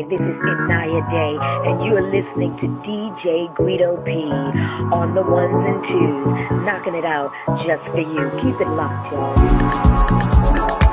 Hi, this is Inaya Day, and you are listening to DJ Guido P on the ones and twos, knocking it out just for you. Keep it locked, y'all.